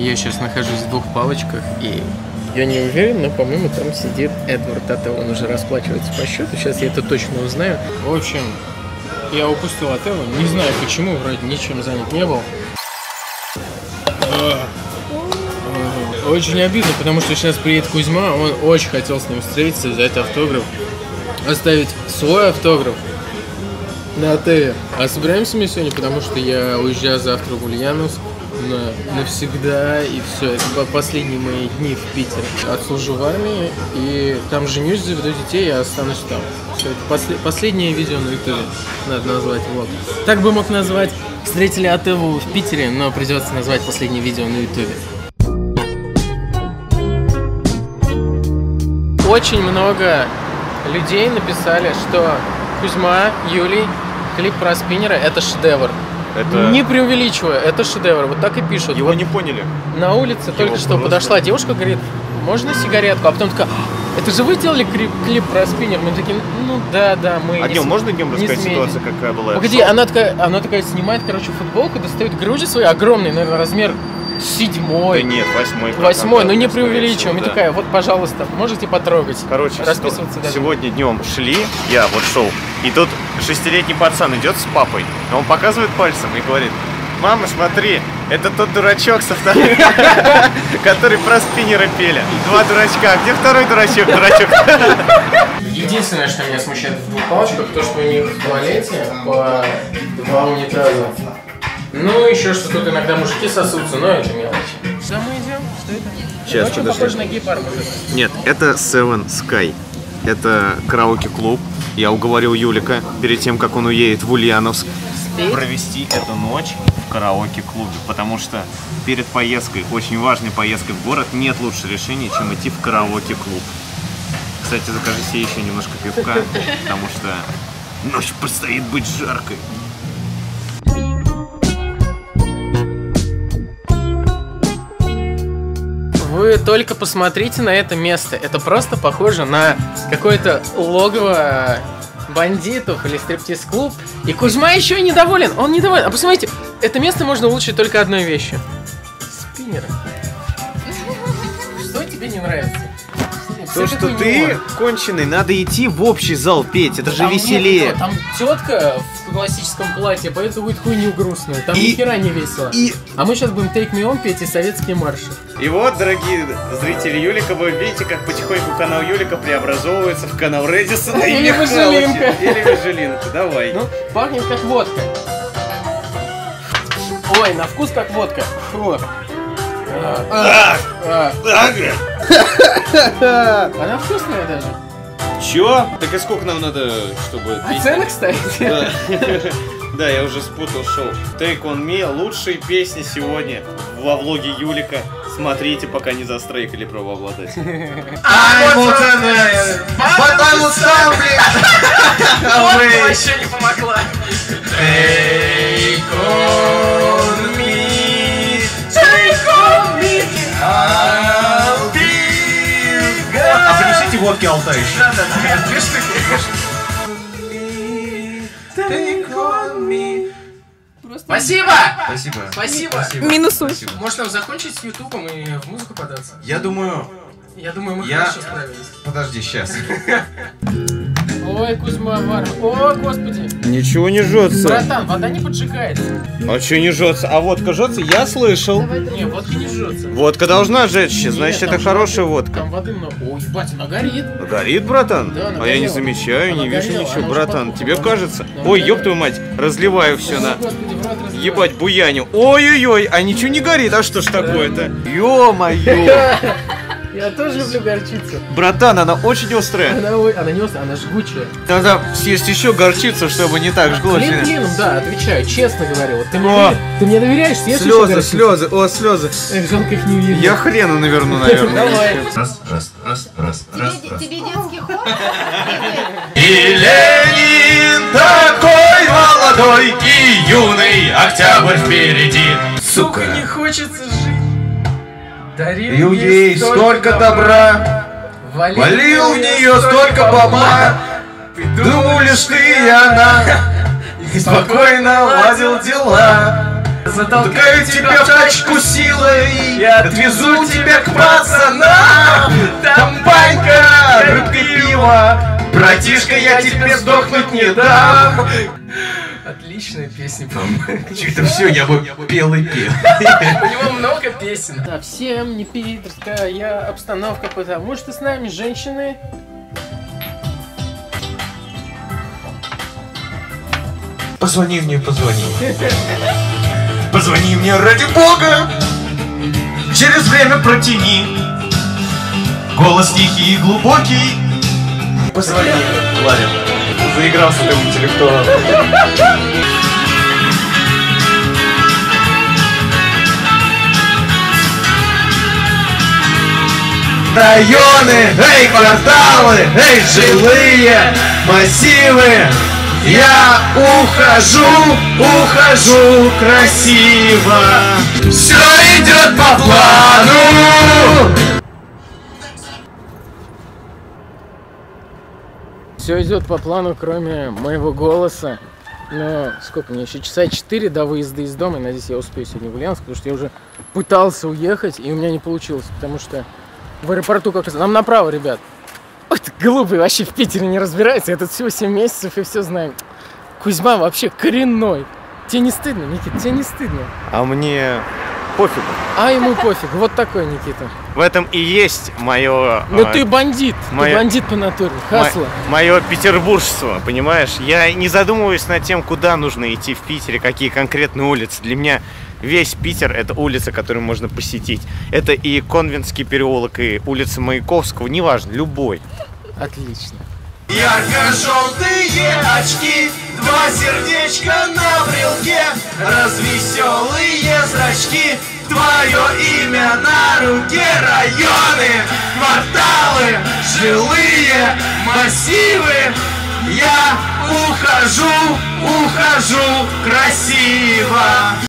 Я сейчас нахожусь в двух палочках, и я не уверен, но, по-моему, там сидит Эдвард Аттел. Он уже расплачивается по счету. Сейчас я это точно узнаю. В общем, я упустил Аттелла. Не знаю почему, вроде ничем занят не был. Очень обидно, потому что сейчас приедет Кузьма, он очень хотел с ним встретиться, взять автограф, оставить свой автограф на отеле. А собираемся мы сегодня, потому что я уезжаю завтра в Ульяновск на, навсегда, и все, это по- последние мои дни в Питере. Отслужу в армии, и там женюсь, заведу детей, и останусь там. Все, это после- последнее видео на ютубе, надо назвать влог. Так бы мог назвать «Встретили Атеву в Питере», но придется назвать последнее видео на ютубе. Очень много людей написали, что Кузьма, Юлий, клип про спиннера это шедевр. Это... Не преувеличивая, это шедевр. Вот так и пишут. Его Вот не поняли. на улице только что просто- подошла девушка, говорит, можно сигаретку? А потом такая, «А, это же вы делали клип, клип про спиннер? Мы такие, ну да, да, мы А не днем см- можно днем не рассказать сметим». ситуацию, какая была? Погоди, она такая, она такая снимает, короче, футболку, достает груди свои, огромный, наверное, размер Да седьмой, нет, восьмой. восьмой, ну не преувеличиваем. И да. такая, вот, пожалуйста, можете потрогать. Короче, расписываться сто- даже. сегодня днем шли, я вот шел, и тут шестилетний пацан идет с папой, а он показывает пальцем и говорит, мама, смотри, это тот дурачок со вторым, который про спиннера пели. Два дурачка, где второй дурачок, дурачок? Единственное, что меня смущает в двух палочках, то, что у них в туалете по два унитаза. Ну, еще что тут иногда мужики сосутся, но это мелочи. Куда мы идем? Что это? Сейчас, Очень подожди. похоже на гей-парк уже. Нет, это Seven Sky. Это караоке-клуб. Я уговорил Юлика перед тем, как он уедет в Ульяновск, Спеть? провести эту ночь в караоке-клубе, потому что перед поездкой, очень важной поездкой в город, нет лучше решения, чем идти в караоке-клуб. Кстати, закажи себе еще немножко пивка, потому что ночь предстоит быть жаркой. Вы только посмотрите на это место. Это просто похоже на какое-то логово бандитов или стриптиз-клуб. И Кузьма еще и недоволен. Он недоволен. А посмотрите, это место можно улучшить только одной вещью. Спиннером. Что тебе не нравится? То, что ты конченый, надо идти в общий зал петь, это же Там веселее. нет, там тетка в классическом платье, поэтому будет хуйню грустную. Там И- ни хера не весело. И А мы сейчас будем Take Me On петь и советские марши. И вот, дорогие зрители Юлика, вы видите, как потихоньку канал Юлика преобразовывается в канал Редисона и Или. Важелинка. Или Важелинка, давай. Ну, пахнет как водка. Ой, на вкус как водка. Фу. А, а, а. Она вкусная даже. Чё? Так и сколько нам надо, чтобы... А пить? цены, кстати. Да. Да, я уже спутал шоу. Take on Me, лучшие песни сегодня во влоге Юлика. Смотрите, пока не застрейкали правообладатель. Потому что, блин, Вообще не помогла. Принесите водки Алтай еще. Спасибо! Спасибо. Спасибо! Минусуй. Спасибо. Может нам закончить с Ютубом и в музыку податься? Я думаю... Я думаю, мы Я- хорошо справились. Подожди, сейчас. Ой, Кузьма Вар. О, господи. Ничего не жжется. Братан, вода не поджигается. А что не жжется? А водка жжется? Я слышал. Не, водка не жжется. Водка должна жечься, значит Нет, это хорошая воды- водка. Там воды много. Ой, ебать, она горит. Горит, братан? Да, она а я не горела. замечаю, Она не вижу горела, ничего, она уже братан. Тебе да. кажется? Да, Ой, ёб твою мать, разливаю все Ой, на... господи. Ебать, буяню. Ой-ой-ой, а ничего не горит, а что ж такое-то? Ё-моё. Я тоже люблю горчицу. Братан, она очень острая. Она, ой, она не острая, она жгучая. Надо съесть еще горчицу, чтобы не так жгло. Блин, да, отвечаю, честно говорю. Вот ты, мне, О! ты мне доверяешь, съешь еще Слезы, горчицу? слезы, о, слезы. Эх, жалко их не увидеть. Я хрену наверну, наверное. Давай. Раз, раз, раз, раз, раз, Тебе, раз. тебе детский хор? И Ленин такой молодой и юный, октябрь впереди. Сука, не хочется жить. Дарил ей столько добра, валил в нее столько бабла. Думал лишь ты и она, и спокойно ладил дела. Затолкаю тебя в тачку силой И отвезу тебя к пацанам. Там банька, рыбка и пиво. Братишка, я тебе сдохнуть не дам Отличная песня, по-моему. Что-то все, я бы пел и пел У него много песен. Совсем не питерская обстановка, потому что с нами женщины. Позвони мне, позвони Позвони мне ради бога Через время протяни Голос тихий и глубокий Позвони, Ларин Заигрался ты в интеллектуал Районы, эй, кварталы, эй, жилые массивы. Я ухожу, ухожу красиво. Все идет по плану Все идет по плану, кроме моего голоса. Но сколько мне еще? Часа 4 до выезда из дома. И, надеюсь, я успею сегодня в Ульяновск, потому что я уже пытался уехать, и у меня не получилось, потому что в аэропорту как раз... Нам направо, ребят. Ой, ты глупый, вообще в Питере не разбирается. Я тут всего 7 месяцев и все знаю. Кузьма вообще коренной. Тебе не стыдно, Никита? Тебе не стыдно? А мне пофигу. А ему пофиг. Вот такой, Никита. В этом и есть мое... Ну ты бандит. моя- Ты бандит по натуре. Хасла. Мое петербуржство, понимаешь? Я не задумываюсь над тем, куда нужно идти в Питере, какие конкретные улицы. Для меня весь Питер это улица, которую можно посетить. Это и Конвентский переулок, и улица Маяковского, неважно, любой. Отлично. Ярко-желтые очки, два сердечка на брелке, развеселые зрачки, твое имя на руке, районы, кварталы, жилые массивы. Я ухожу, ухожу красиво.